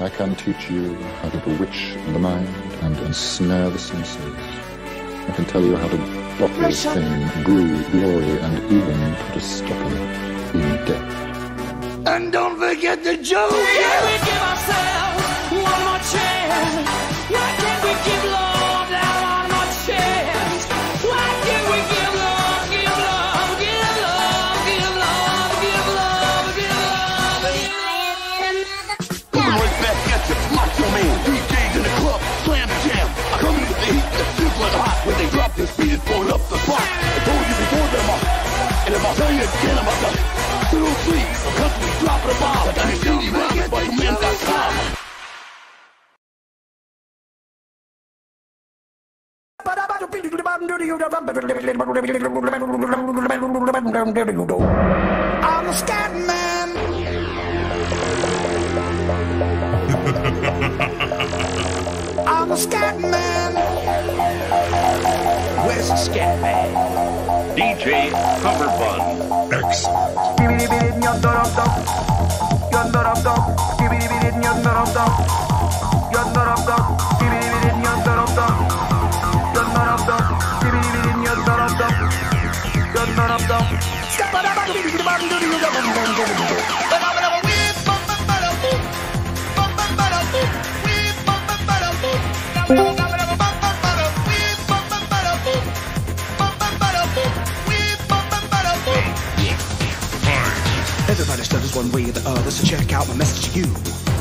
I can teach you how to bewitch the mind and ensnare the senses. I can tell you how to bottle fame, brew glory, and even put a stopper in death. And don't forget the joke. Can we give ourselves one more chance? this beat is going up the block. The boys is going them up. And if I tell you again, I'm about to two, three, so come to me, a bomb. I got a shitty rocket by the bottom, I'm a scat man. I'm a scat man. scat bag. DJ Coverbun. X. Stop, way or the other, so check out my message to you.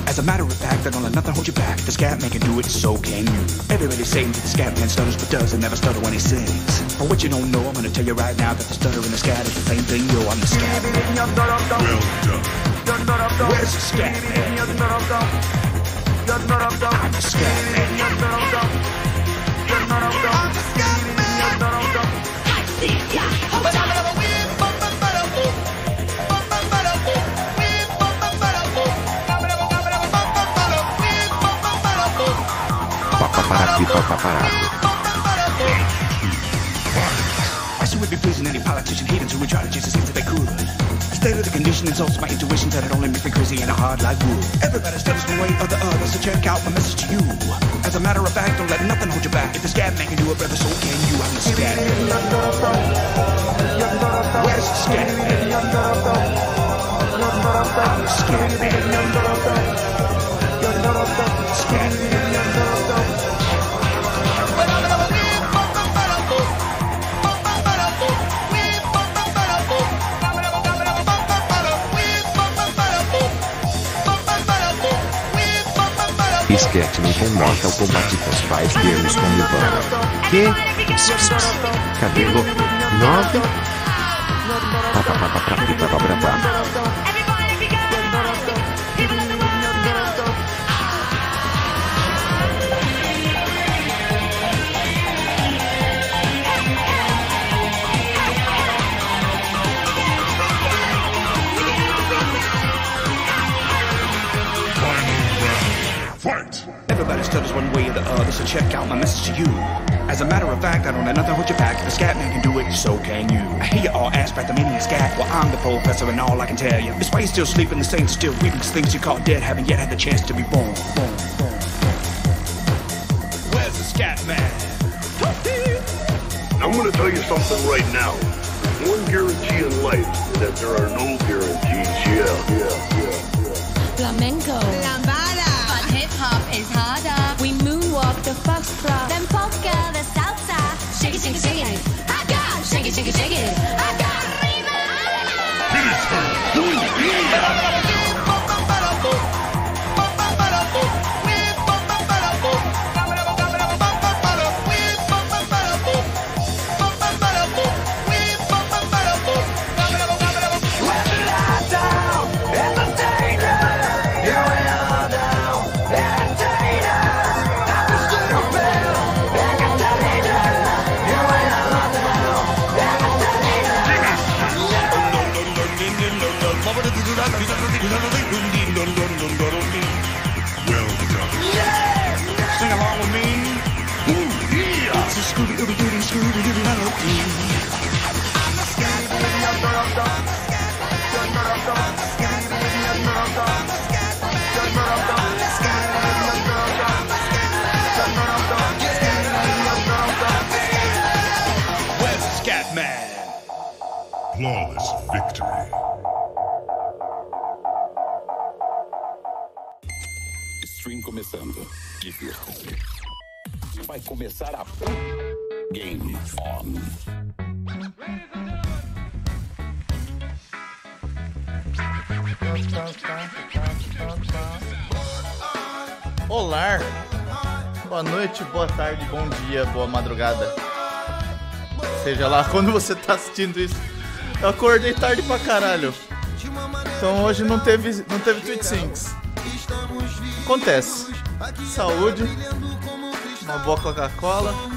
As a matter of fact, I don't let nothing hold you back. The scat man can do it, so can you. Everybody's saying that the scat man stutters but doesn't never stutter when he sings. But what you don't know, I'm gonna tell you right now that the stutter and the scat is the same thing, yo. I'm the scat man. Where's the scat man? I'm the scat man. Paparazzi, paparazzi. I should would be pleasing any politician heathens who would try to change the things that they could. State of the condition insults my intuition that it only makes me crazy and a hard like wood. Everybody stutters one way or the other, so check out my message to you. As a matter of fact, don't let nothing hold you back. If the scat man can do it, brother, so can you. I'm the man. Where's the man? I'm the man. Com Mortal Kombat Plus 5 Games com Nirvana. Que? Ps, ps, ps. Cadê louco? 9? Stutters one way or the other, so check out my message to you. As a matter of fact, I don't let nothing hold you back. The scat man can do it, so can you. I hear you all ask about the meaning of scat. Well, I'm the professor, and all I can tell you is why you're still sleeping, the saints still weeping, 'cause things you call dead haven't yet had the chance to be born. born, born. Where's the scat man? I'm going to tell you something right now. One guarantee in life is that there are no guarantees. Yeah, yeah, Shake it, shake it. I got shake it, shake it, shake it. Começar a Game On. Olá! Boa noite, boa tarde, bom dia, boa madrugada. Seja lá quando você tá assistindo isso. Eu acordei tarde pra caralho. Então hoje não teve, não teve Tweet Sinks. Acontece. Saúde, uma boa Coca-Cola.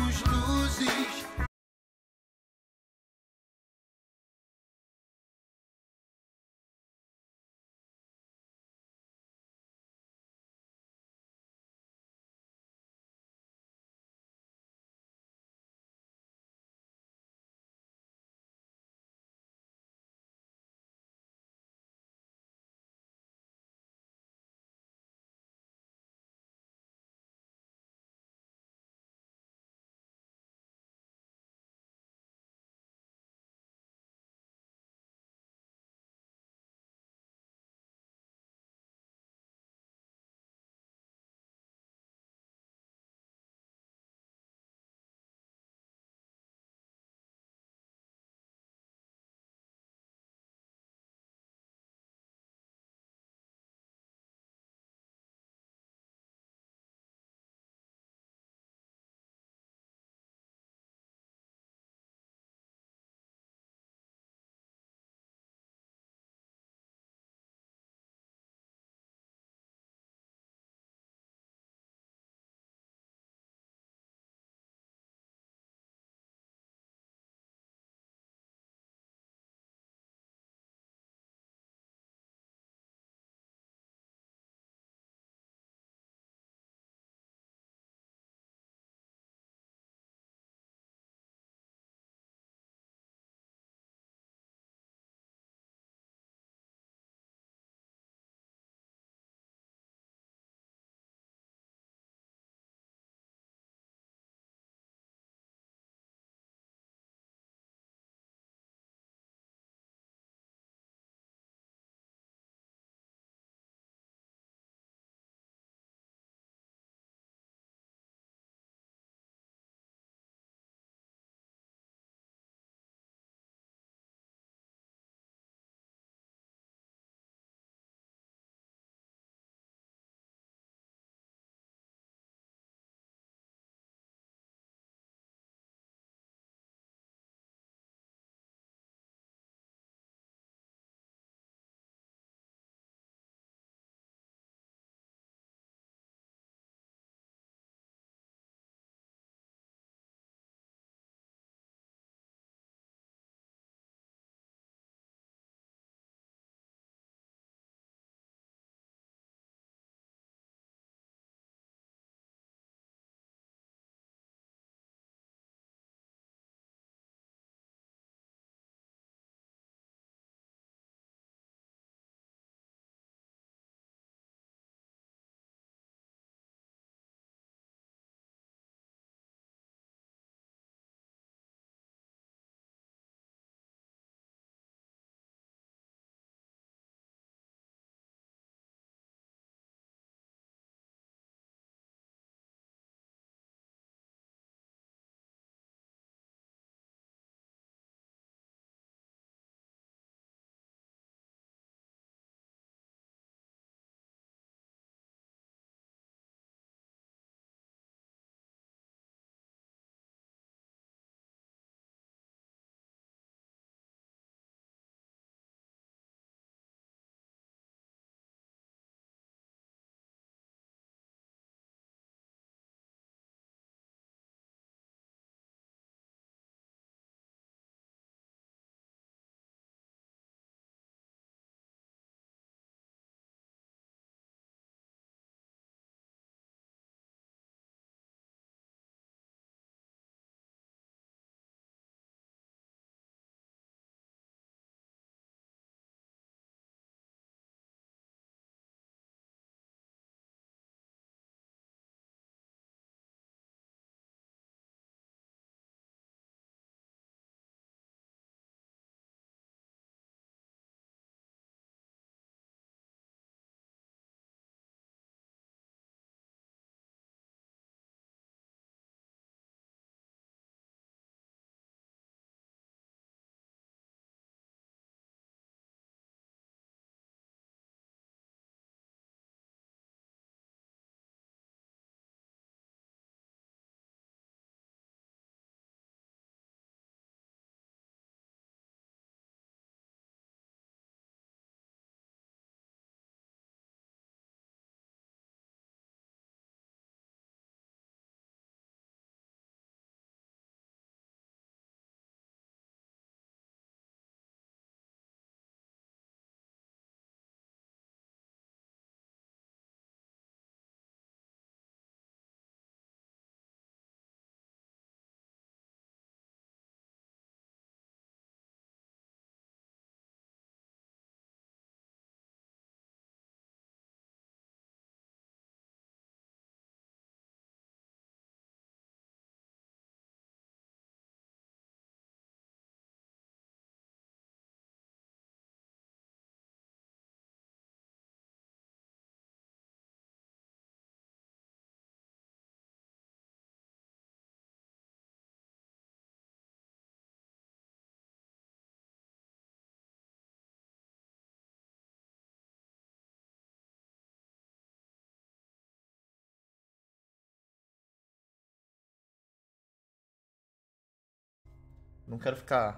Não quero ficar.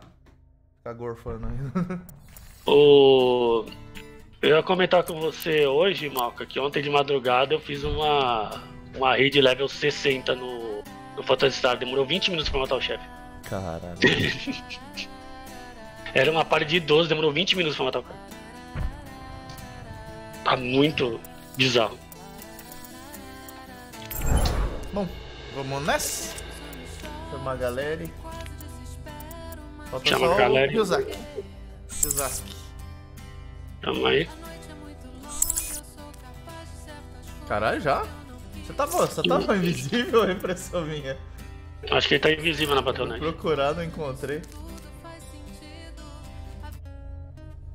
ficar gorfando ainda. O... Eu ia comentar com você hoje, Malca, que ontem de madrugada eu fiz uma, uma raid level 60 no, no Phantasy Star. Demorou 20 minutos pra matar o chefe. Caralho. Era uma party de 12, demorou 20 minutos pra matar o cara. Tá muito bizarro. Bom, vamos nessa. Chamar a galera. Falta Chama só a galera. o Yuzaki. Yuzaki. Tamo aí. Caralho, já? Você tava, você tava invisível ou é impressão minha? Acho que ele tá invisível na Battle.net. Procurar, não encontrei.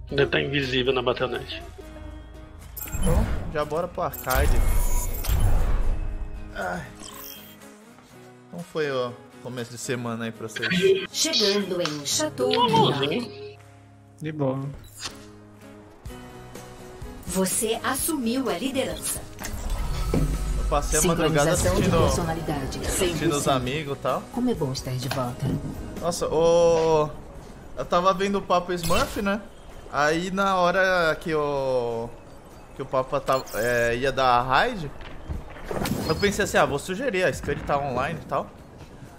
Ele tá invisível na Battle.net. Então, já bora pro arcade. Ai. Como foi o começo de semana aí pra vocês? Chegando em Chateau. De boa. Você assumiu a liderança. Eu passei a madrugada assistindo, personalidade. assistindo os 100%. amigos e tal. Como é bom estar de volta. Nossa, o. Eu tava vendo o Papo Smurf, né? Aí na hora que o. que o Papa tava, é, ia dar a raid, eu pensei assim, ah, vou sugerir, a Scud tá online e tal.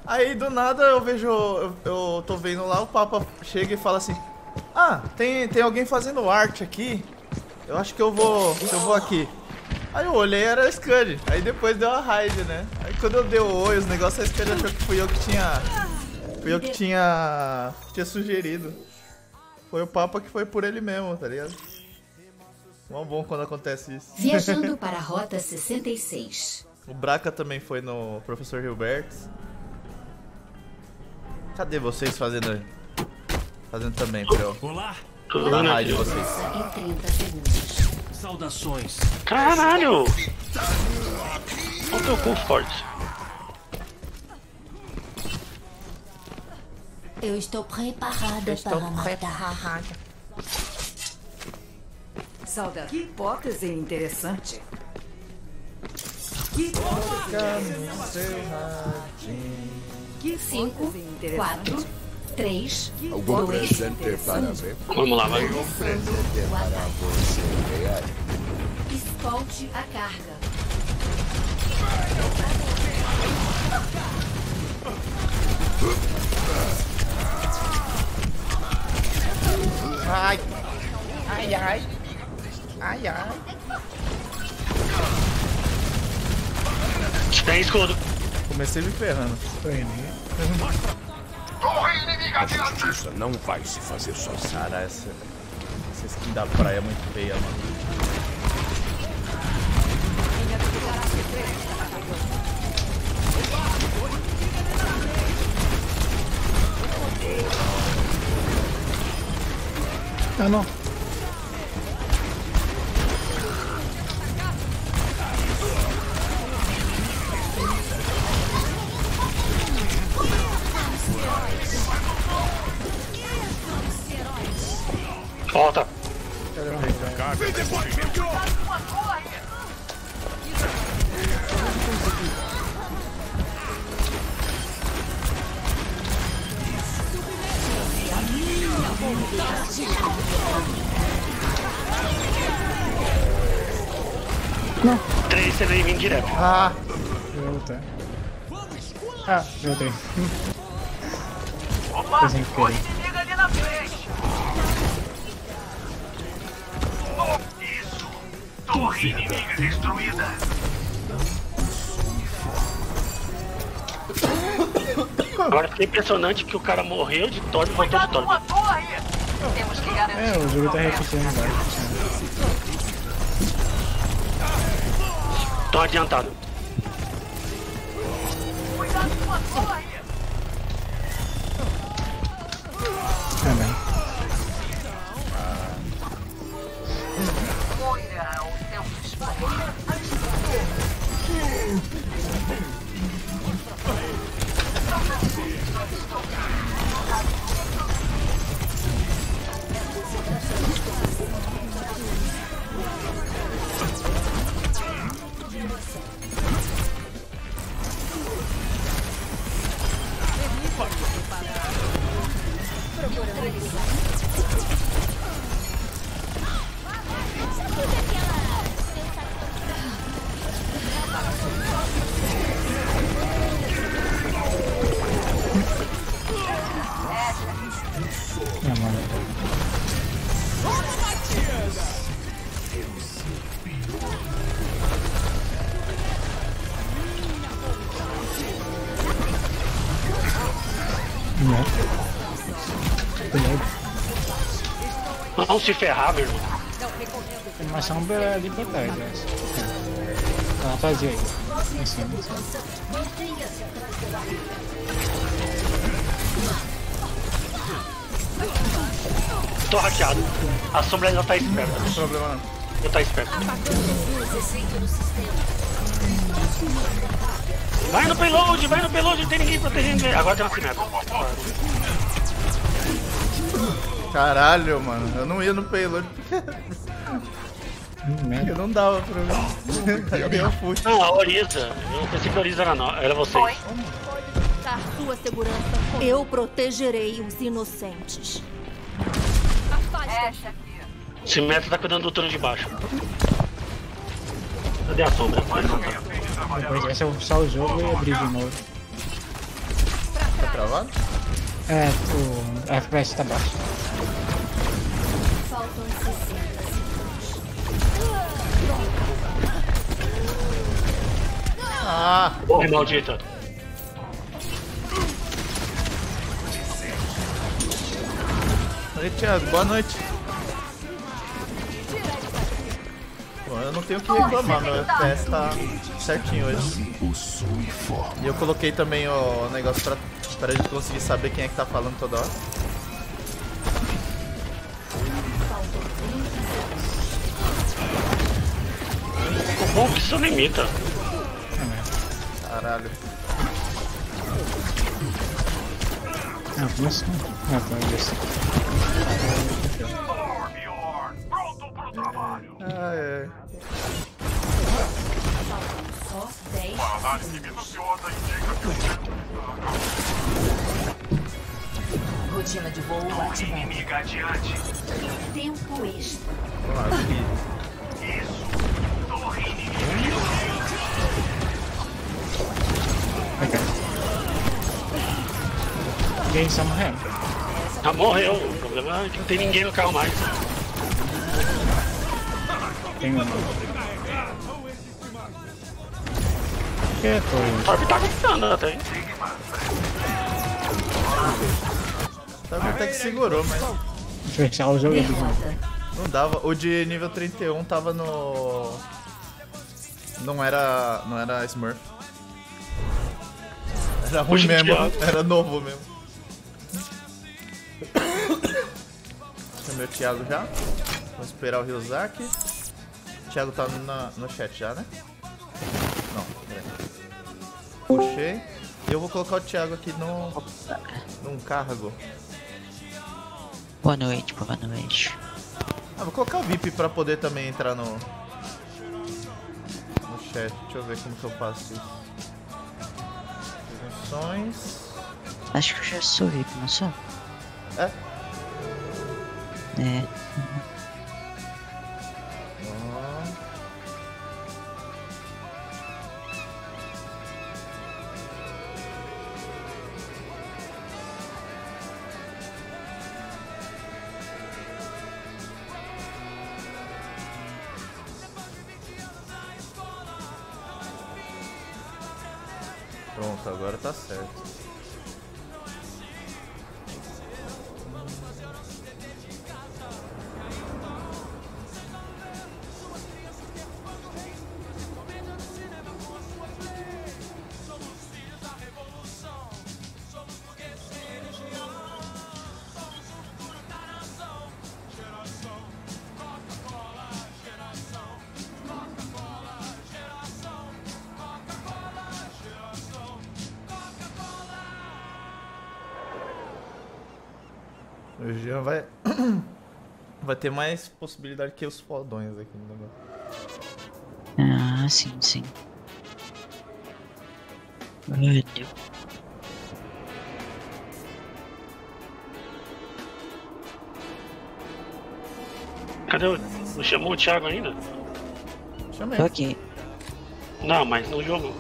Aí do nada eu vejo. Eu, eu tô vendo lá, o Papa chega e fala assim: Ah, tem, tem alguém fazendo arte aqui. Eu acho que eu vou. que eu vou aqui. Aí eu olhei era a Scud. Aí depois deu a raid, né? Aí quando eu dei o oi, os negócios, a Scud achou que fui eu que tinha. Fui eu que tinha. tinha sugerido. Foi o Papa que foi por ele mesmo, tá ligado? Mó bom quando acontece isso. Viajando para a Rota 66. o Braca também foi no Professor Hilberts. Cadê vocês fazendo. Fazendo também, eu. Olá! Tudo bem, raid né? vocês. Em 30 segundos. Saudações! Caralho! Olha o teu cu forte. Eu estou preparada para matar. Sauda, que hipótese interessante. Que Que 5, hipótese interessante. 4, 3, Algum 2, presente para ver? Vamos lá, vai. Algum presente para você ganhar? Escolte a carga. Ai! Ai, ai! Ai, ai! Tem escudo. Comecei me ferrando. A justiça não vai se fazer sozinha. Cara, essa, essa skin da praia é muito feia, mano. Ah, não. Volta. Não. Três você vem vindo direto. Ah! Volta. Ah, voltei. Foi sem querer. Torre inimiga destruída. Agora fica impressionante que o cara morreu de Thor e voltou de Thor. Temos que garantir. É, o jogo tá repetindo, vai repetindo. Tão adiantado. Ah, Não. Se ferrar, meu irmão. Tem uma sombra ali pra trás, acho. Tá, aí. Em cima, em cima. Tô hackeado. A sombra ainda tá esperta. Não tem problema não. Eu tá esperto. Vai no payload, vai no payload, não tem ninguém protegendo ele. Agora tem uma cimeta. Caralho, mano. Eu não ia no payload porque. porque não dava pra mim. Eu fui. Não, a Oriza. Eu pensei que a Oriza era, no... era vocês. Dar sua segurança. Eu protegerei os inocentes. Essa aqui. Cimeta tá cuidando do turno de baixo. Cadê a sombra? Depois vai ser só o jogo e abrir de novo. Tá travado? É, o FPS tá baixo. Faltam 60 Ah! Morre, maldita. Oi, Thiago, boa noite. Pô, eu não tenho o que reclamar, meu FPS tá certinho hoje. E eu coloquei também o negócio pra, pra gente conseguir saber quem é que tá falando toda hora. Isso limita. Caralho. Ah, começou. Ah, tá, isso. Ai, ai. Só 10 Rotina de voo ativada. Tempo extra. Ninguém está morrendo. Já morreu. O problema é que não tem ninguém no carro mais. Tem um. Que foi? O Torb tá gritando até. hein? Tá até que segurou, mas Fechar o jogo é de novo. não dava. O de nível 31 tava no. Não era. Não era Smurf. Era ruim mesmo, era novo mesmo. O Thiago já. Vou esperar o Ryuzaki. O Thiago tá na- no chat já, né? Não, peraí. Puxei. E eu vou colocar o Thiago aqui no. num cargo. Boa noite, boa noite. Ah, vou colocar o VIP pra poder também entrar no. no chat. Deixa eu ver como que eu faço isso. Permissões. Acho que eu já sou VIP, não sou? É? É. Vai. vai ter mais possibilidade que os fodões aqui no negócio. Ah, sim, sim. Ai, Deus. Cadê o. Não chamou o Thiago ainda? Chamei. Tô aqui. Não, mas no jogo.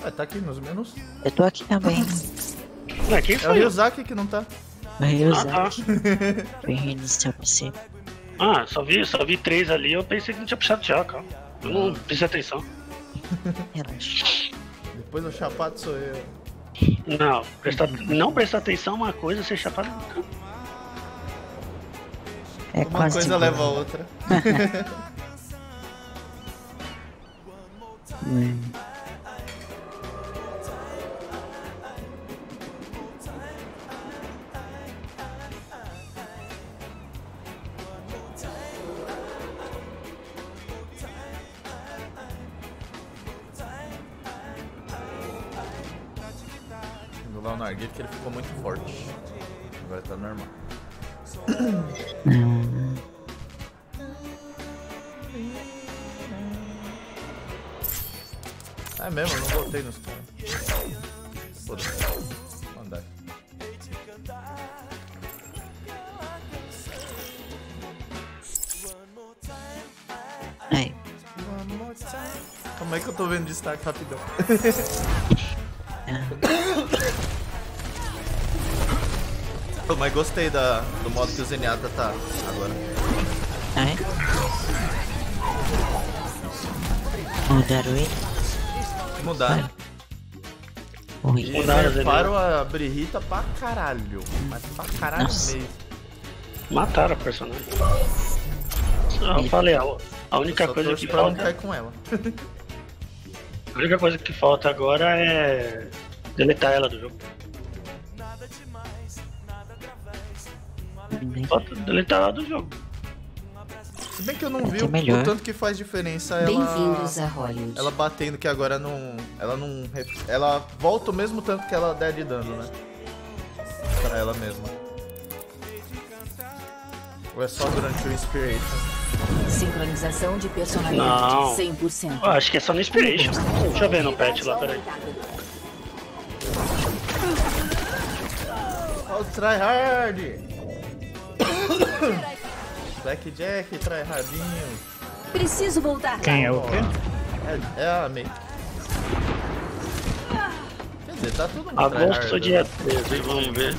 Vai, tá aqui nos menus. Eu tô aqui também. Ué, quem É o foi? Ryuzaki que não tá. Vai Ah, usar. tá. Foi reiniciar o PC. Ah, só vi, só vi três ali, eu pensei que não tinha puxado já, calma. Eu não prestei atenção. Relaxa. Depois o chapado sou eu. Não, prestar, não prestar atenção é uma coisa, ser chapado. É Uma coisa igual. leva a outra. é que eu tô vendo de start rapidão? Pô, Mas gostei da, do modo que o Zenyatta tá agora. Ah, é? Mudaram ele? Mudaram. E Mudaram, nerfaram a Brihita pra caralho. Mas pra caralho Nossa. mesmo. Mataram a personagem. Eu falei, a, a única coisa que falta. com ela. A única coisa que falta agora é deletar ela do jogo. Falta deletar ela do jogo. Se bem que eu não vi o, tanto que faz diferença ela. Ela batendo que agora não. Ela não. Ela volta o mesmo tanto que ela der de dano, né? Pra ela mesma. Ou é só durante o Inspiration? Sincronização de personalidade Não. 100%. Eu acho que é só no Inspiration. Deixa eu ver no patch lá, peraí. Olha o tryhard! Blackjack, tryhardinho. Preciso voltar. Quem é o quê? É, é a May. Quer dizer, tá todo mundo Agosto dia né? 13, vamos ver.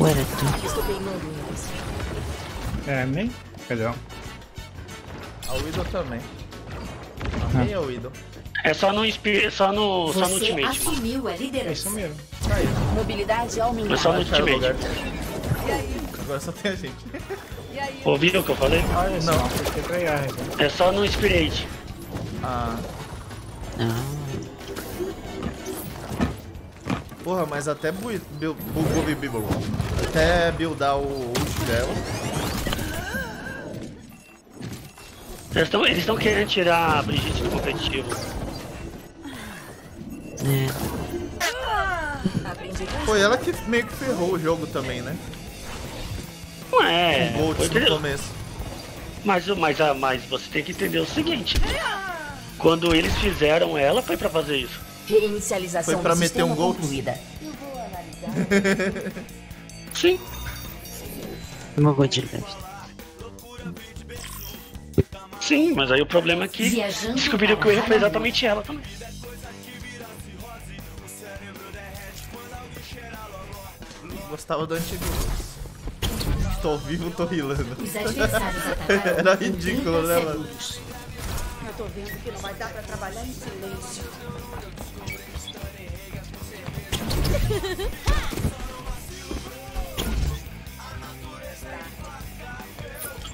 Ou era tu? É, nem? Perdão. A Widow também. A May é o Widow. É só no, inspi... só no, só no Você Ultimate, assumiu a É liderança. isso mesmo. Mobilidade É aumentada. só no Ultimate. Agora só tem a gente. Ouviram o que eu falei? Olha só, Não. porque tryhard. É só no Inspirate. Ah, Não. Porra, mas até bu- bu- bu- bu- bu- bu- até buildar o ult dela. Eles estão querendo tirar a Brigitte do competitivo. É. Foi ela que meio que ferrou o jogo também, né? Não é. Foi no começo. Mas, mas, ah, mas você tem que entender o seguinte. Quando eles fizeram ela, foi pra fazer isso. Reinicialização Foi pra do meter um gol? concluída. Sim. Uma gol de leve. Sim, mas aí o problema é que Viajando descobriram que o erro foi exatamente ela também. Gostava do antigo. Tô vivo, tô rilando. Era ridículo, 30 né, mano? Eu tô vendo que não vai dar pra trabalhar em silêncio.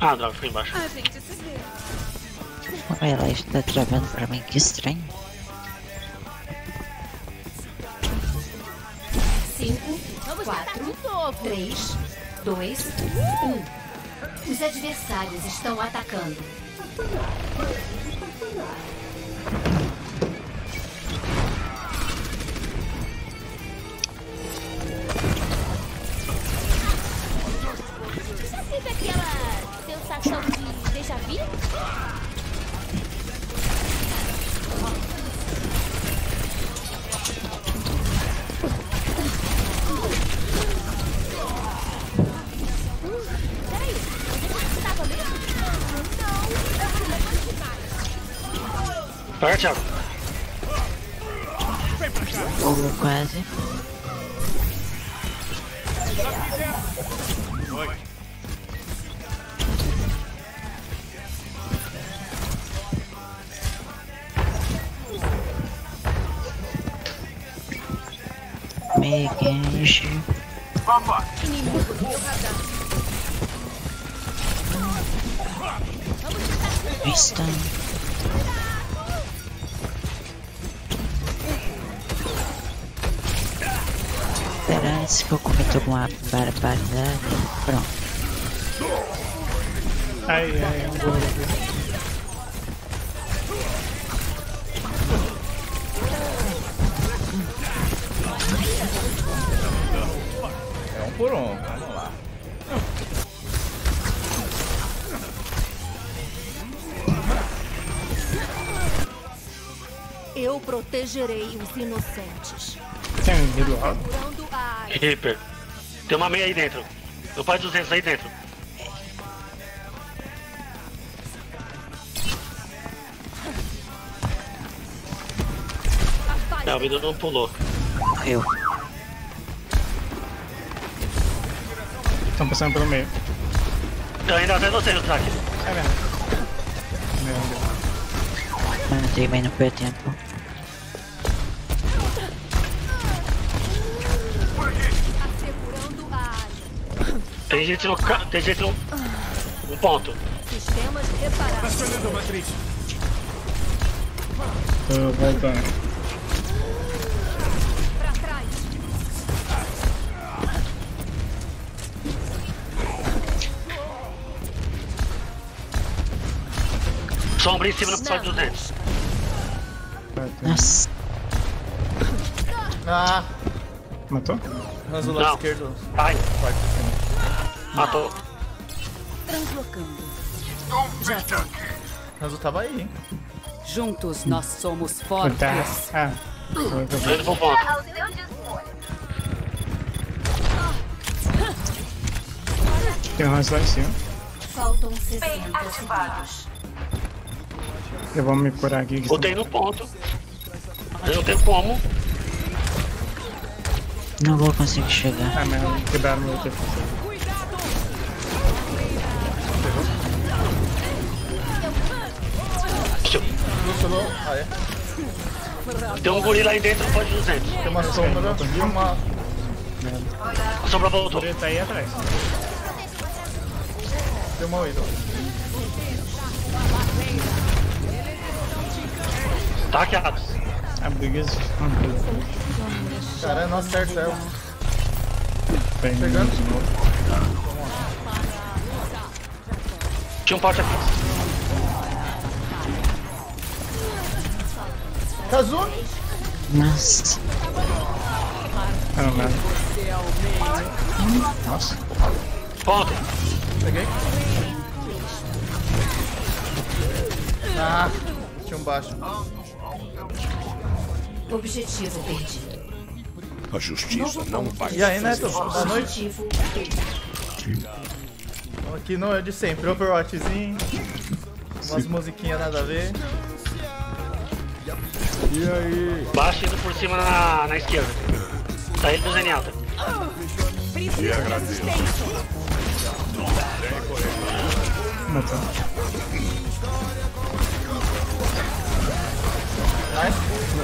Ah, droga, foi embaixo. Ah, gente, vê. Olha lá, está travando pra mim, que estranho. Cinco, quatro, três, dois, um. Os adversários estão atacando. Aquela sensação de déjà vu? Vai, Thiago. Ou quase. Me meu radar. Estão. Será se eu cometo alguma barbaridade? Pronto. Ai, ai, um gordo por um, vamos lá. Eu protegerei os inocentes. A. Reaper. Tem uma meia aí dentro. Meu pai 200 aí dentro. Não, o vidro não pulou. Morreu. Estão passando pelo meio. Tá indo até você, Zack. É mesmo. Meu Deus. Matei, mas não foi a tempo. Assegurando a área. Tem gente no ca... Tem gente no. No ponto. Sistemas reparados. Tô voltando. Sombra em cima do pai 200. Nossa. Ah, Matou? Ranzo lado Não. esquerdo. Ai, matou. Translocando. Já foi. Ranzo tava aí, hein? Juntos nós somos Tá. fortes. Ah. Foi, Tô indo pro ponto. Tem um ranço lá em cima. Faltam 60 segundos. Eu vou me curar aqui. que Botei no ponto. Eu não tenho como. Não vou conseguir chegar. Ah, mas quebraram meu telefone. Funcionou. Ah, é. Tem um gorila aí dentro, pode 200. Tem uma sombra e uma. A sombra voltou. Ele tá aí atrás. Tem uma Widow. Tá hackeado. A briga Cara, não acerta ela. Pegando. Pegando. Tinha um pote aqui. Kazu! Nossa. Ah, nada. Nossa. Ponto. Peguei. Ah, tinha um baixo. Objetivo perdido. A justiça não vai E aí, Neto? Boa noite. Objetivo Aqui não é de sempre. Overwatchzinho. Umas musiquinhas nada a ver. E aí? Baixo indo por cima na, na esquerda. Tá ele do Zen alta. E agradeço.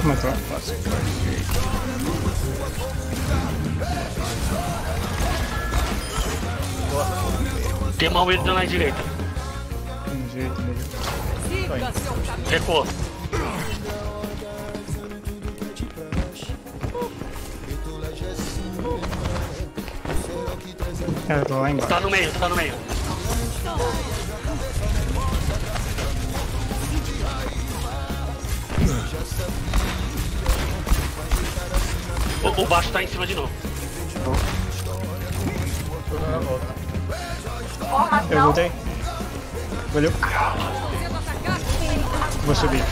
Matou. Matou. Tem uma Widow na direita. Tem jeito dele. Recuou. É, tô lá embaixo. Tá no meio, tá no meio. O, o baixo tá em cima de novo. Volta. Eu voltei. Valeu. Vou subir.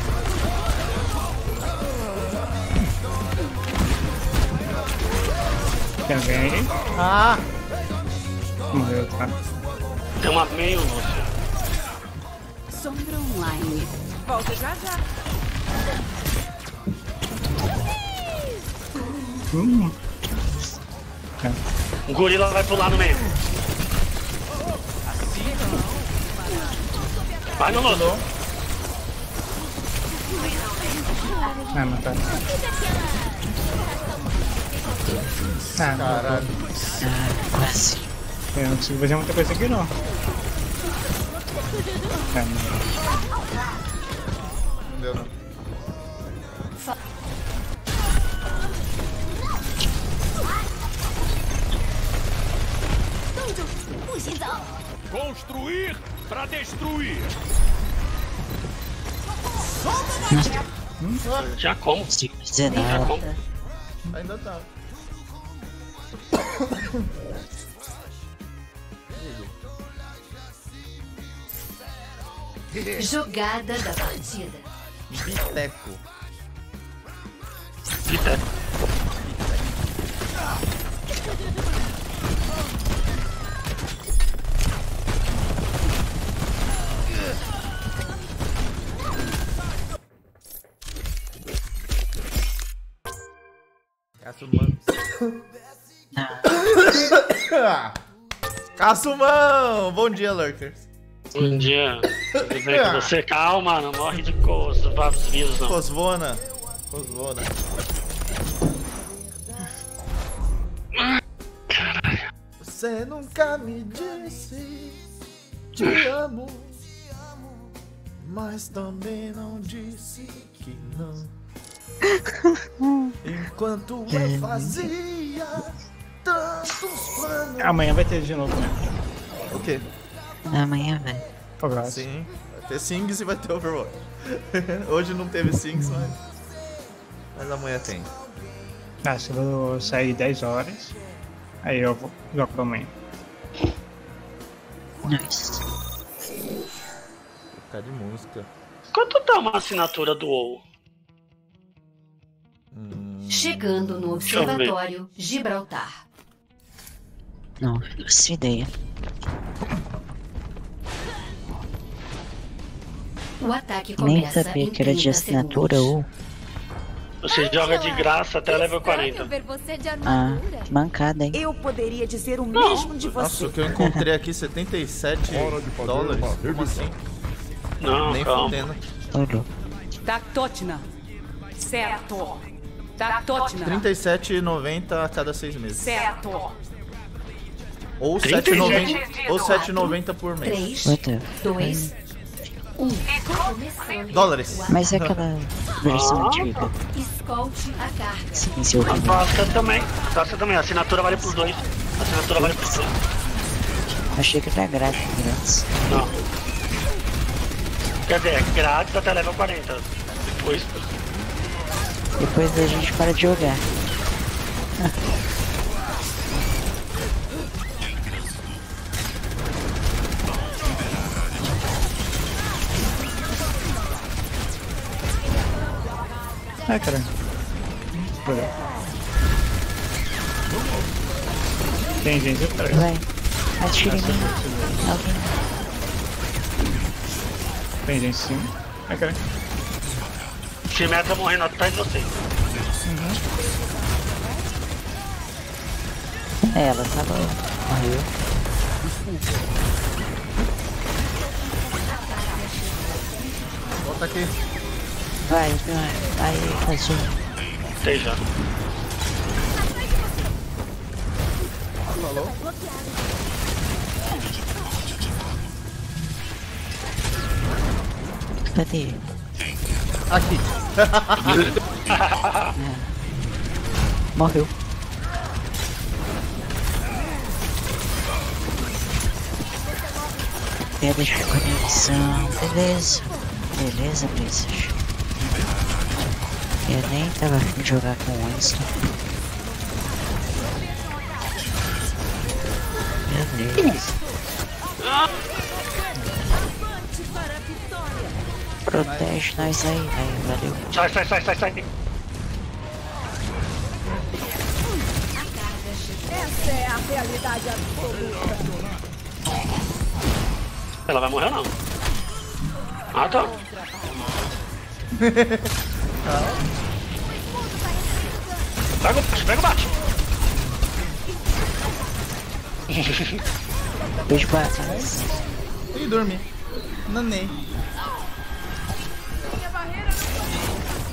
Tem alguém? Ah! Morreu, tá? Tem uma meio, Lúcio. Sombra online. Volto já já. Hum. O gorila vai pular no meio. Vai no lodo. Ah, não tá. Ah, Caralho. Ah, quase. Eu não consigo fazer muita coisa aqui não. Ah, Não Construir pra destruir. Já como? Dizer Já como? Ainda tá. Jogada da partida. Biteco. Eita. Caçumão. Caçumão! Bom dia, Lurkers. Bom dia. Tudo bem com você? Calma, não morre de coisa, vários vírus não. Cosvona. Cosvona. Você nunca me disse te amo, mas também não disse que não. Enquanto eu fazia tantos planos. Amanhã vai ter de novo, né? O quê? Amanhã vai. Overwatch. Sim, vai ter Sings e vai ter Overwatch. Hoje não teve Sings, mas. Mas amanhã tem. Ah, se eu vou sair 10 horas, aí eu vou jogar pra amanhã. Nice. Ficar de música. Quanto tá uma assinatura do WoW? Chegando no. Observatório Gibraltar. Não, faço ideia. O ataque Nem sabia que era de 30 assinatura ou. Você joga de graça até level 40. ver você de Ah, mancada, hein? Eu poderia dizer o mesmo de Nossa, você. o que eu encontrei aqui 77 dólares. Como assim? Não, Nem calma. fudendo. Olhou. Tactotna. Certo. Tactotna. 37,90 a cada seis meses. Certo. Ou 37? 7,90 ou 7,90 por mês. 3, What the 2, 1. Começando. Dólares. Mas é aquela versão Ah. antiga. Escolte a carga. Sim, seu A filho. Tasca também. A Tasca também. A assinatura vale pros dois. A assinatura vale pros dois. Achei que era grátis, grátis. Não. Quer dizer, é grátis até level 40. Depois. Depois a gente para de jogar. Ai, caralho. Legal. Tem gente atrás. Vai. Atira em mim. Alguém. Tem gente sim. Ai, caralho. Simetra tá morrendo atrás de você. É, ela tava. Morreu. Volta aqui. Vai, vai. Vai, azul. Sei já. Falou? Cadê? Aqui. Morreu. Pedra de conexão. Beleza. Beleza, Princess. Eu nem tava afim de jogar com o Winston. Beleza. Protege nós aí, velho. Valeu. Sai, sai, sai, sai, sai. Essa é a realidade absoluta. Ela vai morrer ou não? Ah, tá. Os batas. Ih, dormi. Nanei.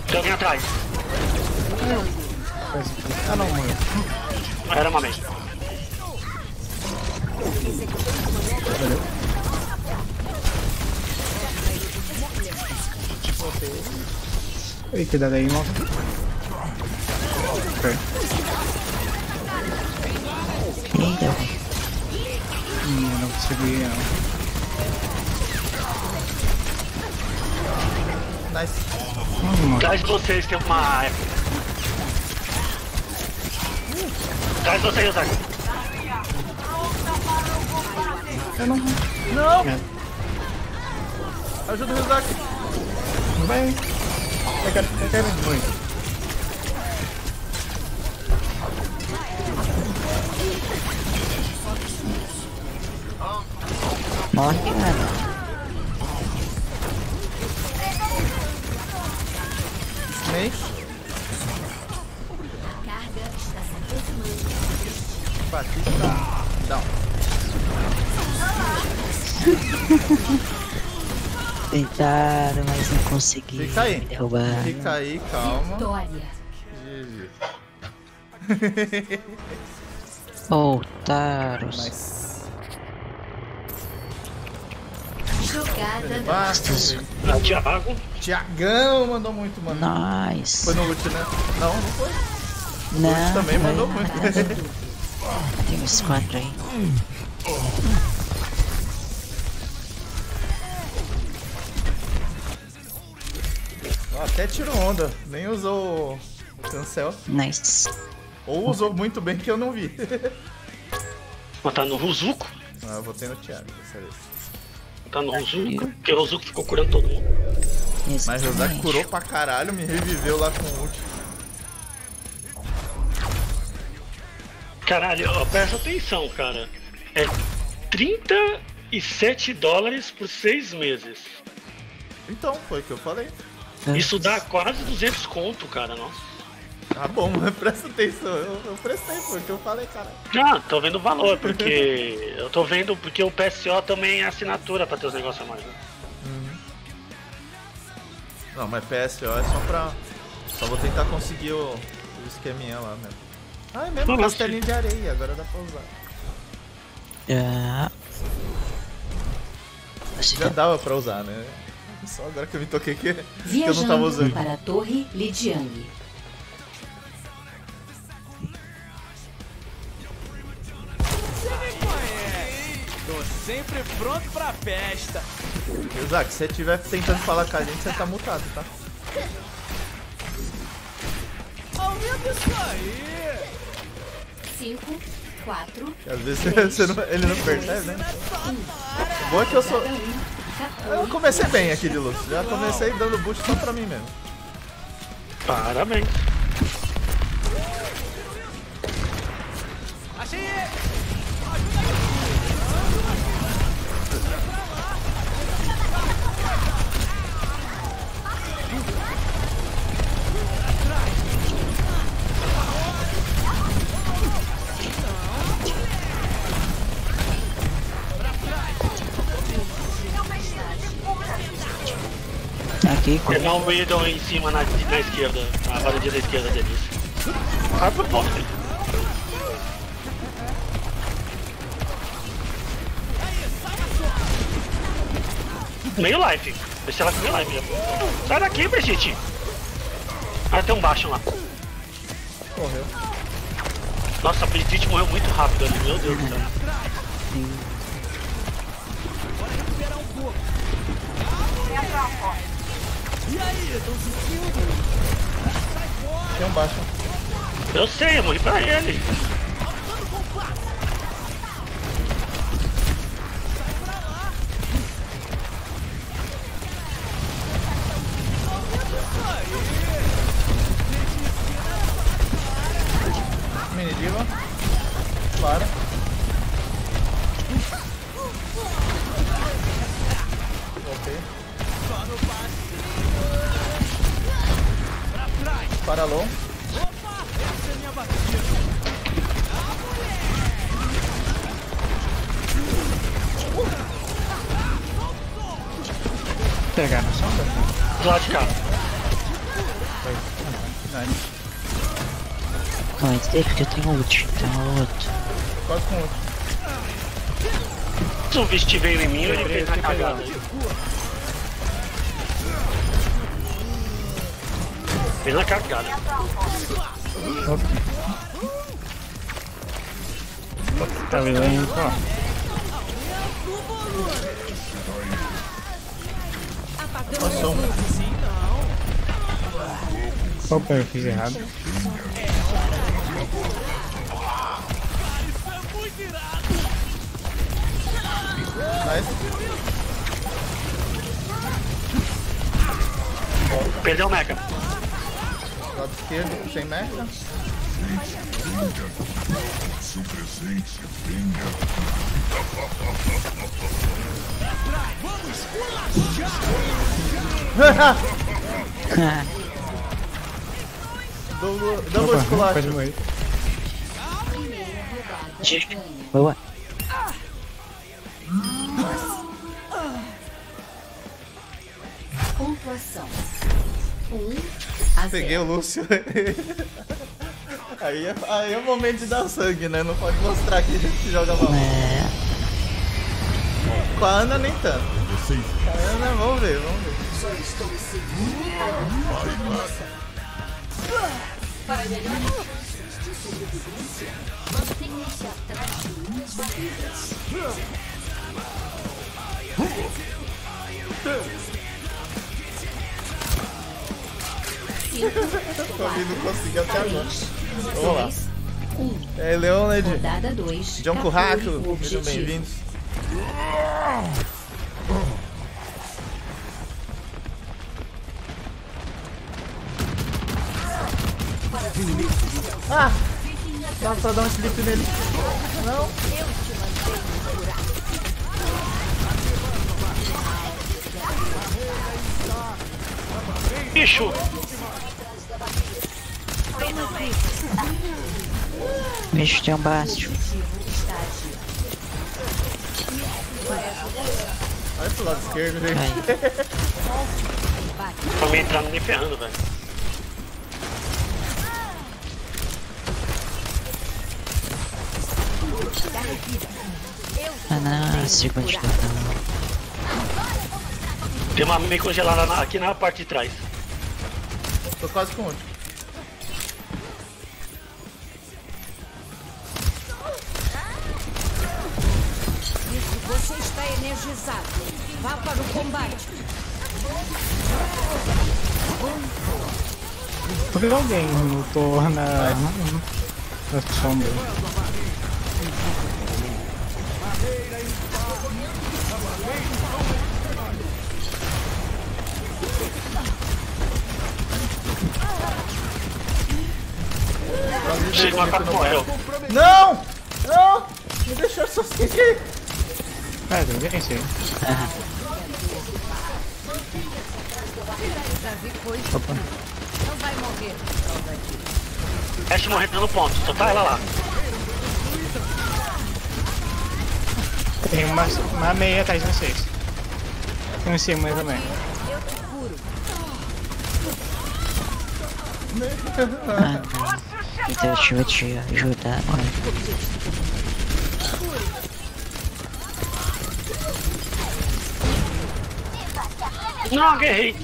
Tem alguém atrás. Ah não, morreu. Era uma mente. Ih, cuidado aí, irmão. Consegui. não. Nice. Atrás de vocês tem uma. Atrás de vocês, Osaka. Eu não. Não! Ajuda o Rizak. Vai. Eu quero, eu quero muito. Morre, cara. Snake. Batista. Down. Tentaram, mas não conseguiram Fica aí. me derrubar. Fica aí, calma. Vitória. GG. Voltaram. Nice. Ah, Thiago. Tiagão mandou muito, mano. Nice. Foi no ult, né? Não, não foi. Não, Ult também mandou muito. Tem uns quatro aí. Até tirou onda. Nem usou o cancel. Nice. Ou usou muito bem que eu não vi. Matar no Ruzuko. ah, eu votei no Thiago dessa vez. Matar no Ruzuko. Porque o Ruzuko ficou curando todo mundo. Mas o Zac Exatamente. curou pra caralho, me reviveu lá com o ult. Caralho, ó, presta atenção, cara. É 37 dólares por 6 meses. Então, foi o que eu falei. Isso dá quase 200 conto, cara, nossa. Tá bom, mas presta atenção. Eu, eu prestei, foi o que eu falei, cara. Ah, tô vendo o valor, porque. eu tô vendo porque o PSO também é assinatura pra ter os negócios a mais, né? Não, mas PSO é só pra. Só vou tentar conseguir o, o esqueminha lá mesmo. Ah, é mesmo castelinho de areia, agora dá pra usar. Já. Já dava pra usar, né? Só agora que eu me toquei que, que eu não tava usando. para a Torre Lidiang. Tô sempre pronto pra festa. Isaac, se você estiver tentando falar com a gente, você tá mutado, tá? Aumenta isso aí. 5, 4, Às vezes você não- ele não percebe, né? O bom é que eu sou. Eu comecei bem aqui de luz. Já comecei dando boost só pra mim mesmo. Parabéns. Achei Aqui, Pegar um Widow em cima na, na esquerda, na varadinha da esquerda deles. Vai pro poste. Meio life. Deixa ela com meio life já. Sai daqui, Brigitte. Ah, tem um baixo lá. Correu. Nossa, a Brigitte morreu muito rápido ali, meu Deus do céu. Tem um baixo. Eu sei, eu morri pra ele. Cagada. Tá vendo aí? Ó. Passou. Opa, eu fiz errado. Nice. Perdeu o Mecha. Lado esquerdo, sem mecha. Seu presente venha. Double, esculacho. pode morrer. Boa. Pontuação. 1 a 0. Peguei o Lúcio. aí, é, aí é o momento de dar sangue, né? Não pode mostrar que a gente joga mal. É. Com a Ana nem tanto. Com a Ana, vamos ver, vamos ver. Para melhorar de sobrevivência, mantenha-se atrás de linhas batidas. Ele não conseguiu até agora. Vamos lá. É. Rodada 2. John Curraco, sejam bem-vindos. Ah! Dá pra dar um slip nele. Não. Bicho! Bicho tem um bástio. Vai pro lado esquerdo, gente. Tá me entrando nem ferrando, velho. Ah não, segundo de não. Tem uma meio congelada na- aqui na parte de trás. Tô quase com outro. Você está energizado. Vá para o combate. Tô vendo alguém no tô na. na sombra. Chega uma cara morreu. Não! Não! Me deixou sozinho. Ah, tem alguém sim. Opa. Não vai morrer. Ash morrendo no ponto, só tá ela lá. Tem uma, uma meia atrás de vocês. Tem um em cima também. Eu te curo. Ah não. Então deixa eu te ajudar agora. Não, aguerrei.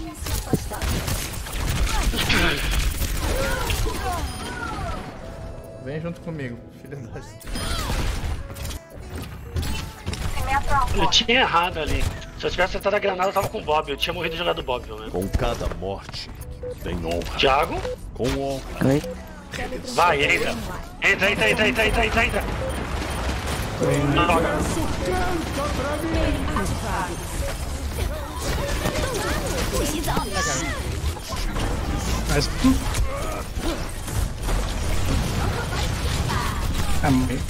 Vem junto comigo, filha da. Eu tinha errado ali. Se eu tivesse acertado a granada, eu tava com o Bob. Eu tinha morrido jogado Bob, pelo menos. Com cada morte, tem honra. Thiago? Oi? Vai, entra. Entra, entra, entra, entra, entra, entra, entra. Mas. Ah, morri.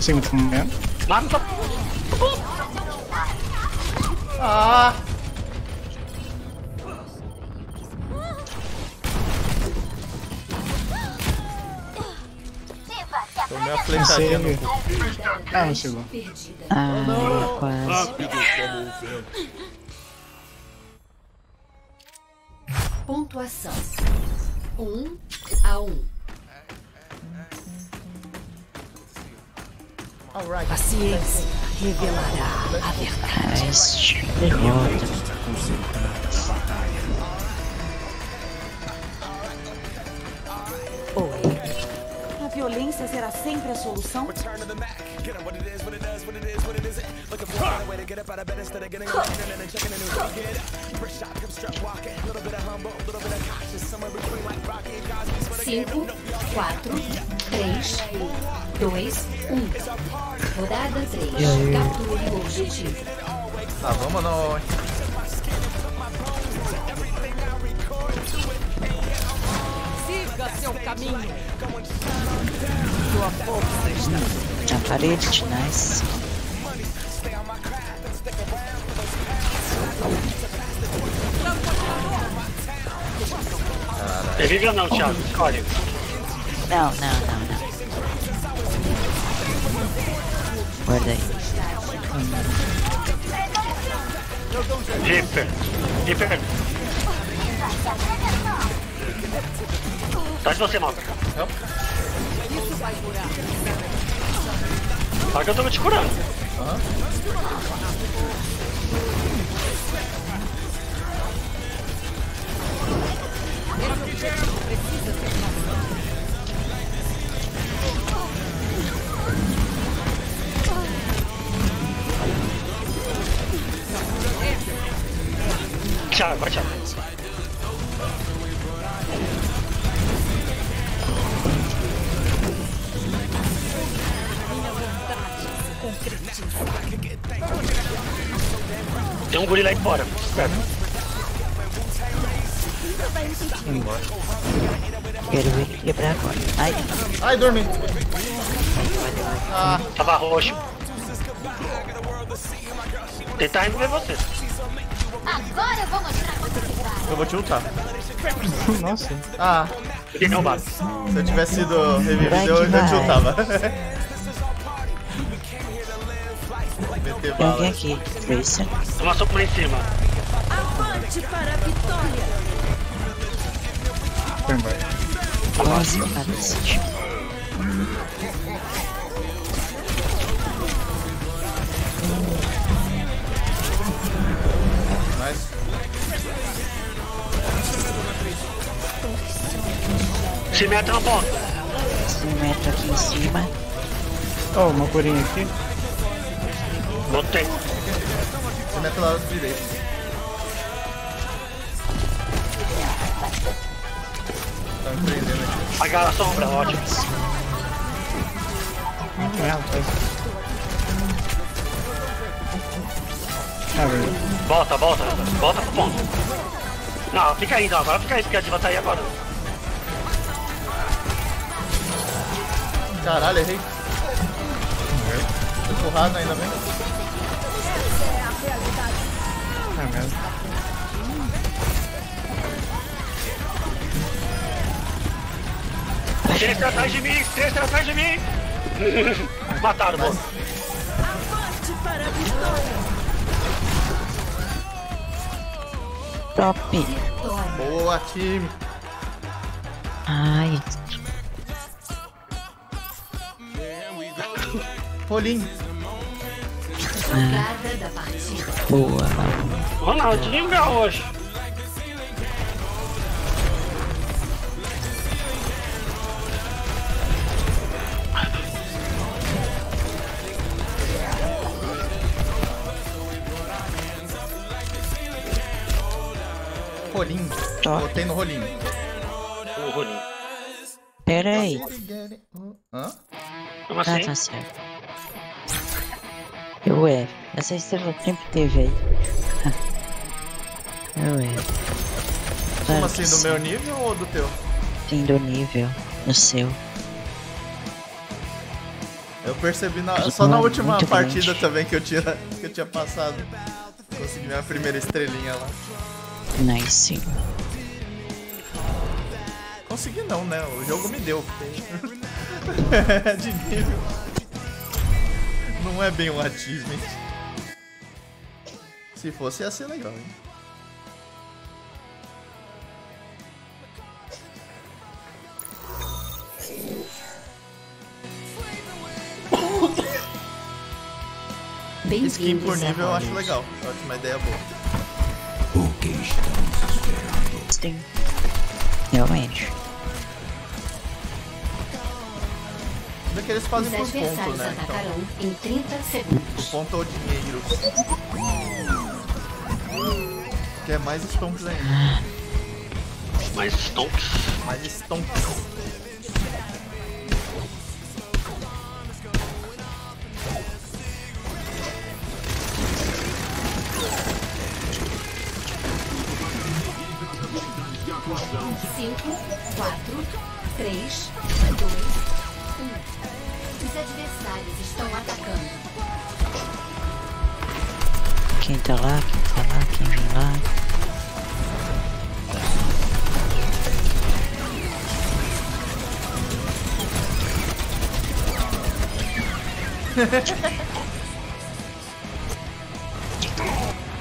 Sim, muito momento. Mata. Ah! Tomei no cu. Ah, não chegou. Ah, quase. Rápido como o vento. Pontuação: 1 a 1. A ciência revelará a verdade. Derrota. Violência será sempre a solução? Cinco, quatro, três, dois, um. Rodada três. E? Capture o objetivo. Tá, vamos nós. Siga seu caminho. Sua força está Na parede, nice. Revive ou não, Thiago? Escolhe. Não, não, não, não. Guarda aí. Reaper. Reaper. Atrás de você, durar. Só que eu tô te curando. Objetivo precisa Tem um gorila aí fora. Espera. Quero ver ele quebrar agora. Ai, Ai, dormi. Ah, Tava roxo. Tentar remover você. Agora eu vou mostrar que vale. eu vou te ultar. Nossa. Ah, Fiquei derrubado. se eu tivesse sido revivido, eu que eu te vai. tem bala. alguém aqui. Tracer. Toma soco por em cima. Avante para a vitória. Foi embora. Quase nada. Mas Se mete na ponta. Se mete aqui em cima. Oh, uma curinha aqui. Botei. você mete lá direito. Tá me prendendo aqui. Agarra a sombra, ótimo. É, rapaz. Ah. Volta, volta. Volta pro ponto. Não, fica aí, não. Agora fica aí, porque a diva tá aí agora. Caralho, errei. Tô empurrado ainda bem. Merda. Três atrás de mim, três atrás de mim. Mataram, moço. Avante para a vitória. Top. Boa, time. Ai, Rolinho. Jogada boa. Ronaldinho hoje. Rolinho. Top. Botei no rolinho. O Rolinho. Pera aí. Hã? Como Ah, assim? tá certo. Eu é. Essa estrela sempre teve aí. Eu é. Como Claro assim, que do sim. meu nível ou do teu? Sim, do nível. No seu. Eu percebi na- só na última muito partida grande. também que eu tinha, que eu tinha passado. Consegui minha primeira estrelinha lá. Nice. consegui não, né? O jogo me deu. de nível. Não é bem um achievement. Se fosse ia ser legal, hein? Skin por nível eu acho legal. Eu acho uma ideia boa. O que estamos esperando? Sim. Realmente. Que eles fazem Os por ponto, adversários né? Então, atacarão em 30 segundos. por ponto ou dinheiro. Que é mais stonks ainda. Mais stonks. Mais stonks. Cinco, quatro, três,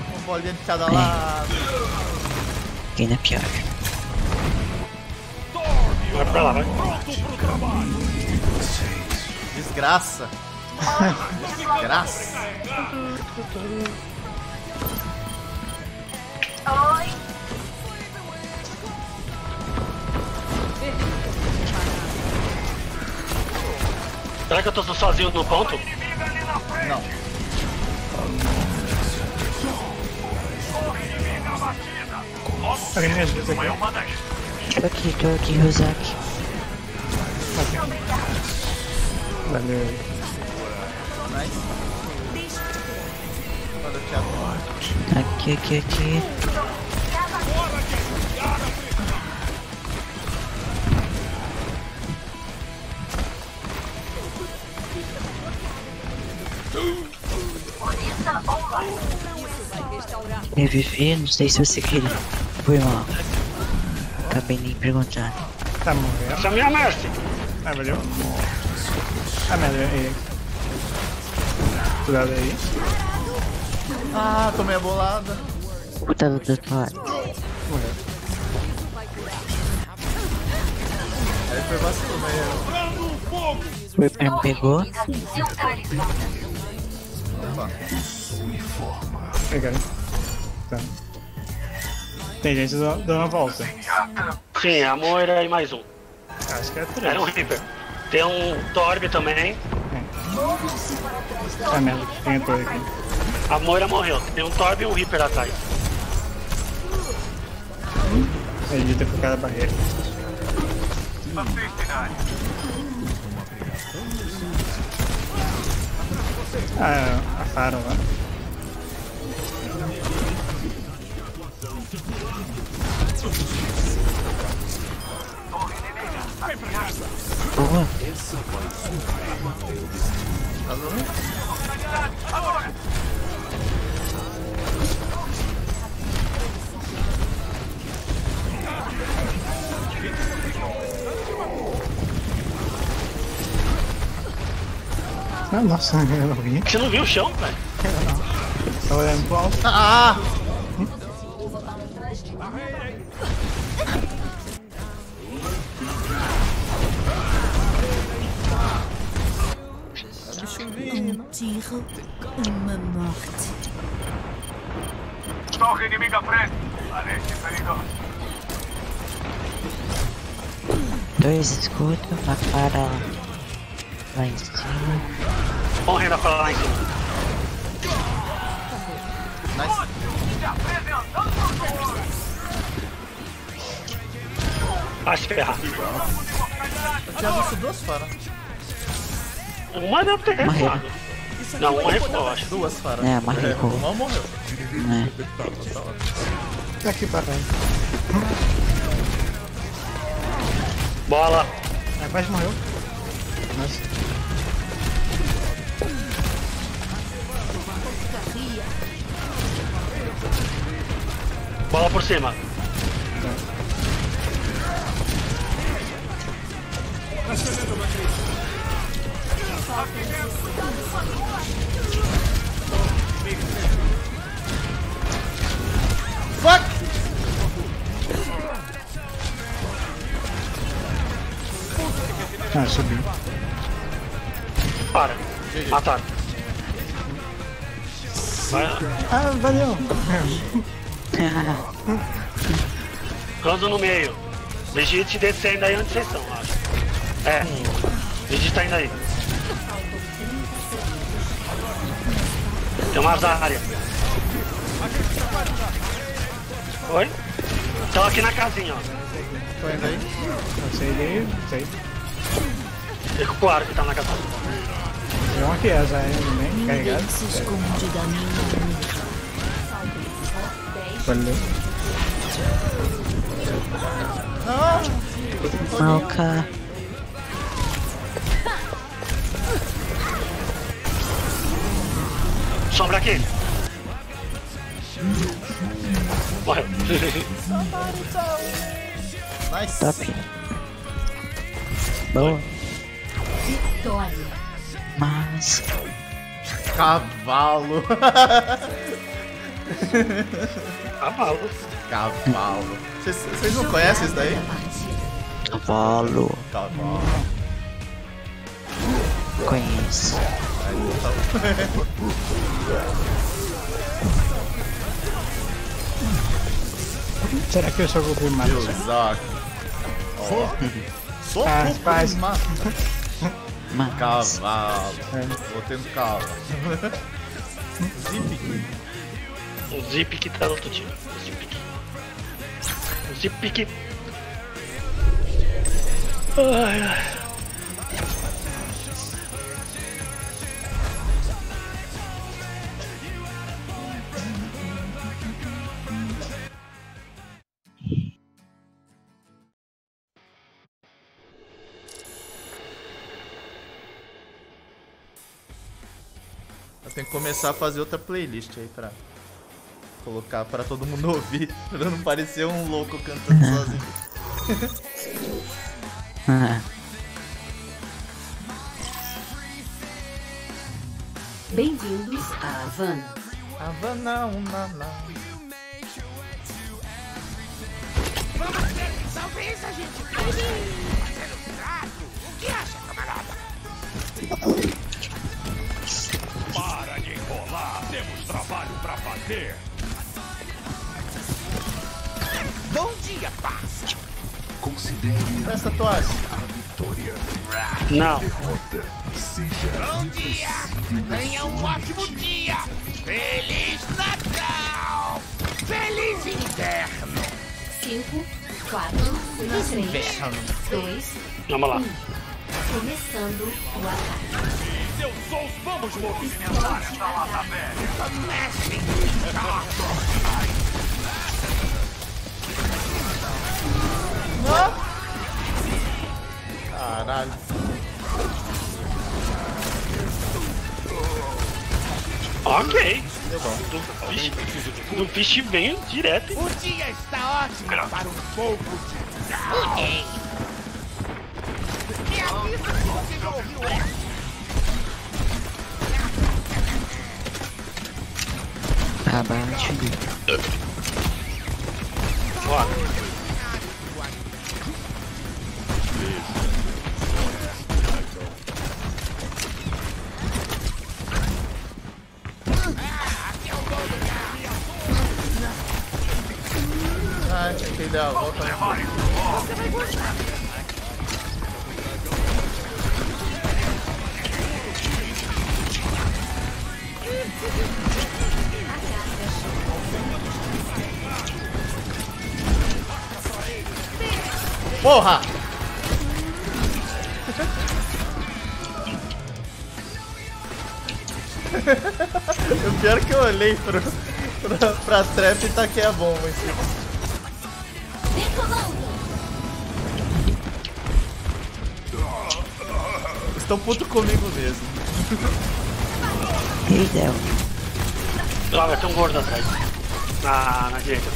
Uma bolinha de cada lado. Quem é pior. Vai pra lá, vai. Desgraça. Desgraça. Será que eu tô sozinho no ponto? Alguém me ajuda aqui. Tô aqui, tô aqui, Rosaki. Valeu. Nice. Aqui, aqui, aqui. Reviver, não sei se você queria. Foi mal. Acabei nem perguntando. Tá morrendo. Essa é a minha mestre. Ah, valeu. Ah, merda, é ele. Cuidado aí. Ah, tomei a bolada. Puta do lado. Morreu. Aí foi vacilo, né? O Reaper me pegou. Opa. Pegaram. Tá. Tem gente dando a volta. Sim, a Moira e mais um. Acho que é três. Era um Reaper. Tem um Torb também. Ah, merda, quem entrou aqui? A Moira morreu. Tem um Torb e um Reaper atrás. Ele devia ter ficado a barreira. Ah, a Faro lá. Boa. Ah, nossa, eu não vi. Você não viu o chão, velho? Tava olhando pro alto. Ah! Tiro, uma morte. Torre inimiga à frente. Aleste ferido. Dois escudos, uma para lá em cima. Vamos renda pra lá em cima. Acho que é errado. Eu tinha visto duas faras. Uma deve ter Morreu. Não, uma recuou, eu acho. Duas faras. É, uma recuou. Uma morreu. Né? Tá aqui pra trás. Bola. Ah, quase morreu. Nossa. Bola por cima. Fuck! Ah, subiu. Para. Mataram. Vai. Ah, valeu. Rando no meio. Vegete descendo aí onde vocês estão, acho. É. Vegete tá indo aí. Áreas. Oi? Estão aqui na casinha, ó. Tô indo aí. Eu sei dele, sei. Recuaram que tá na casinha. Tem um aqui, essa aí também, Ninguém carregado. se esconde da minha. Valeu. Malca. Aqui. Morreu. Nice. Top. Boa. Vitória. Mas. Cavalo. Cavalo. Cavalo. Vocês não conhecem isso daí? Cavalo. Cavalo. Conheço. Será que eu sou confirmado? Exato. Ó. Só Faz, faz. confirmado. Cavalo. Vou tendo cavalo. Zip. O Zip que tá no outro time. O Zip. O Zip que. Ai, ai. Tenho que começar a fazer outra playlist aí pra colocar pra todo mundo ouvir, pra não parecer um louco cantando sozinho. Ah, Bem-vindos a Havana. Havana, uma, não. Talvez a gente possa fazer um trato. O que acha, camarada? Temos trabalho pra fazer. Bom dia, paz. Considere Presta tosse. a vitória. Não. Derrota seja Bom dia. Tenha um ótimo dia. Feliz Natal. Feliz Inverno. 5, 4, 3, 2, Vamos lá. começando o ataque. Seus sons vamos movimentar essa lata velha. Caralho. Ok. Do fish, vem direto. O dia está ótimo para um pouco de Ninguém. Me avisa se você já ouviu essa. Abate. Ó. Ah, tinha que dar a volta. Você vai Porra! o pior é que eu olhei pro, pra, pra trap e taquei a bomba em cima. Estão puto comigo mesmo. Perdeu. Droga, tem um gordo atrás. Na, na direita.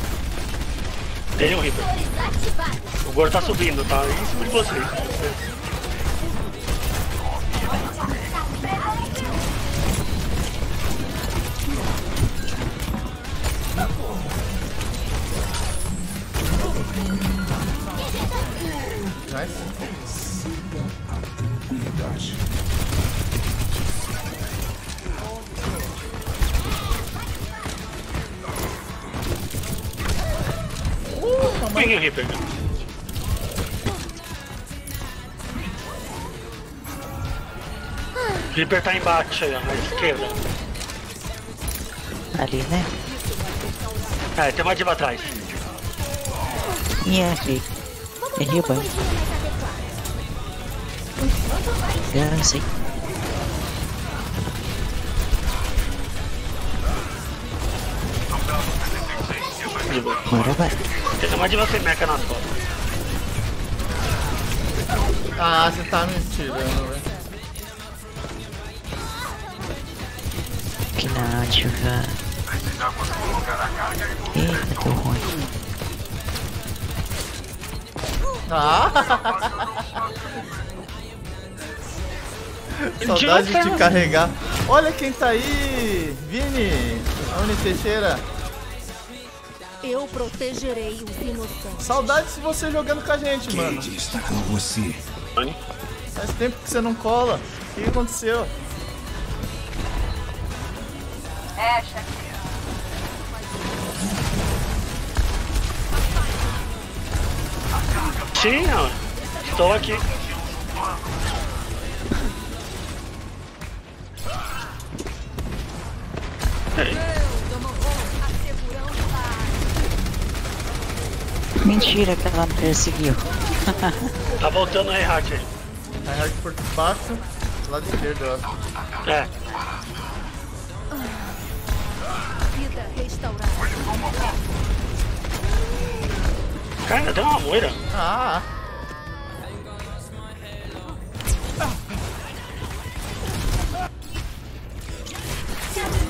Tem um Reaper. O gordo tá subindo, tá em cima de vocês. Reaper tá embaixo aí, ó, na esquerda. Ali, né? É, tem uma diva atrás. E é aqui. É riba. Sei. Bora, vai. Tem uma diva sem meca nas costas. Ah, você tá me tirando, velho. Que náutica. Eita, tô ruim. Ah! Saudade de te carregar. Olha quem tá aí! Vini! Aune Teixeira. Eu protegerei os inocentes. Saudades de você jogando com a gente, mano. Está com você. Faz tempo que você não cola. O que aconteceu? Sim, ó. Estou aqui. Mentira que ela me perseguiu. Tá voltando aí. Reinhardt por baixo, lado esquerdo, acho. É. Cara, deu uma moira. Ah!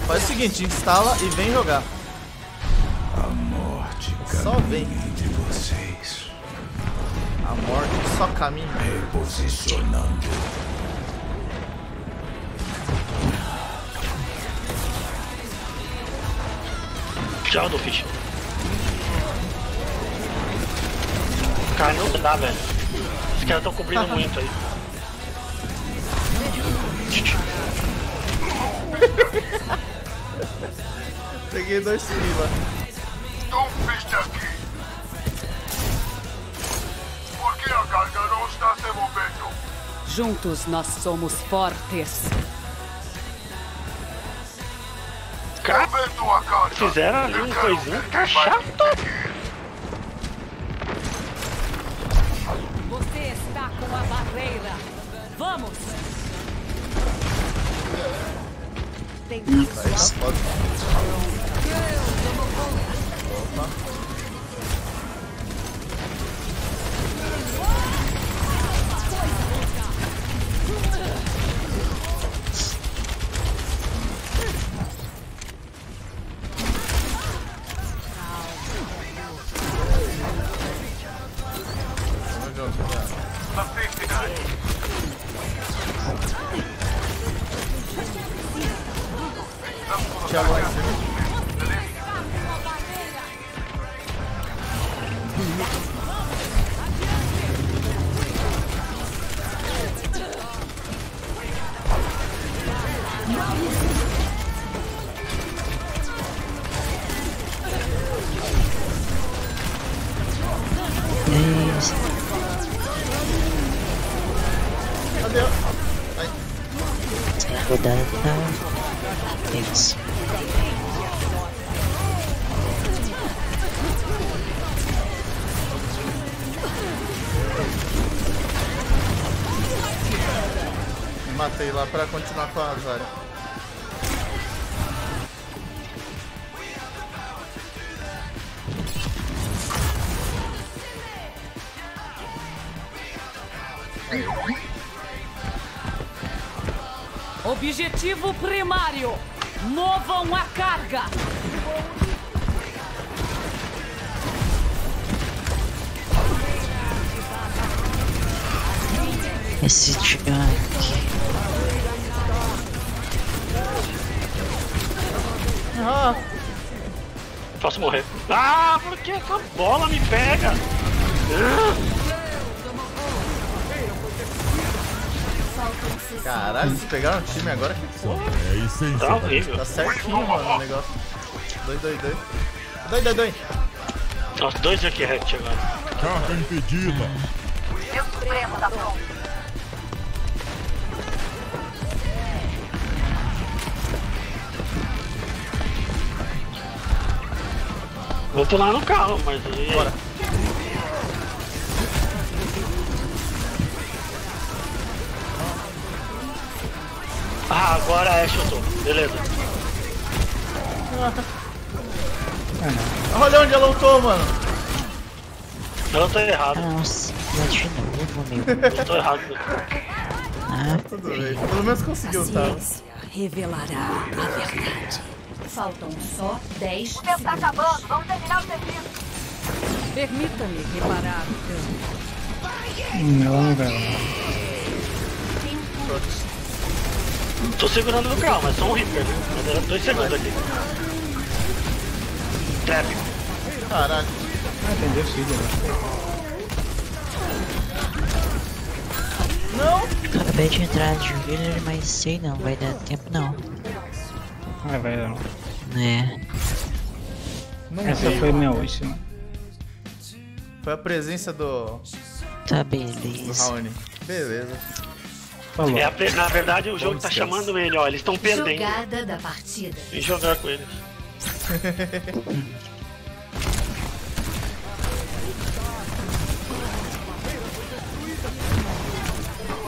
Faz o seguinte, instala e vem jogar. A morte Só vem. entre vocês. A morte só caminha. Reposicionando. Tchau, Dolphin. Cara, não dá, velho. Os caras estão cobrindo muito aí. Peguei dois. Viste aqui. Por que a carga não está se movendo? Juntos nós somos fortes. Carga. Fizeram ali um coisinho. Tá chato. Vamos! Tem Aí tá foda. Opa. A Zarya. Objetivo primário: movam a carga. Esse Jack. Posso morrer. Ah, por que essa bola me pega? Caralho, vocês pegaram o time agora que porra. É isso aí. Tá horrível. Tá certinho, mano, o negócio. Dois, dois, dois. Dois, dois, dois. Nossa, dois aqui reto agora. Carga impedida. Meu Supremo tá pronto. Vou pular no carro, mas aí. Bora. Ah, agora é chutou. Beleza. Olha onde ela lutou, mano. Eu tô errado. Nossa, de novo, meu. Eu tô errado. Ah, Tudo bem. Pelo menos conseguiu, tá? Ciência revelará a verdade. Faltam só 10 O tempo tá acabando. Vamos terminar o serviço. Permita-me reparar o dano. Ela não lá. Tô segurando no carro, mas só um Reaper, né? Mas era dois segundos aqui. Trap. Caralho. Ah, tem descido, né? Não! acabei de entrar de Village, mas sei não, vai dar tempo não. Ah, vai lá. É. Não Essa veio. foi minha última. Foi a presença do, Tá do beleza. Raoni. Beleza. Falou. É, a na verdade, o jogo tá descanso. chamando ele, ó. Eles estão perdendo. Jogada da partida. Vem jogar com eles.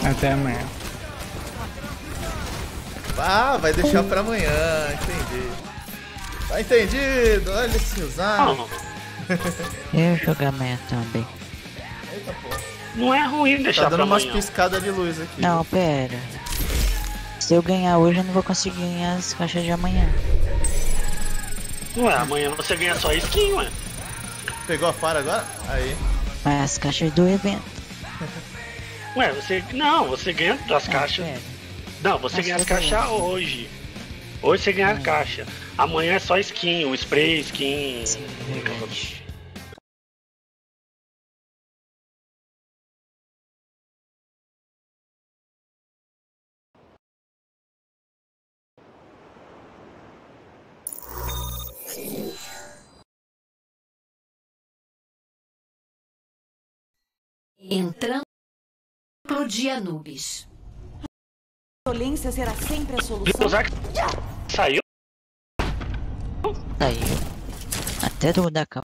Até amanhã. Ah, vai deixar pra amanhã, entendi. Tá entendido, olha esse usar. Não, Eu jogar amanhã também. Eita porra. não é ruim Tá deixar dando pra umas amanhã. piscadas de luz aqui. Não, pera. Se eu ganhar hoje, eu não vou conseguir ganhar as caixas de amanhã. Ué, amanhã você ganha só skin, ué. Pegou a fara agora? Aí. Mas as caixas do evento. Ué, você. Não, você ganha das Ah, caixas. pera. Não, você Mas ganha as caixas hoje. Hoje você ganha a caixa. Amanhã é só skin, o spray, skin. Sim, é. Entrando de Anubis. Violência será sempre a solução. Saiu. Saiu. Até do da calma.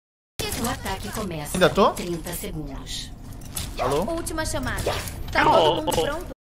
O ataque começa Ainda tô? em 30 segundos. Alô? Última chamada. Tá todo mundo pronto?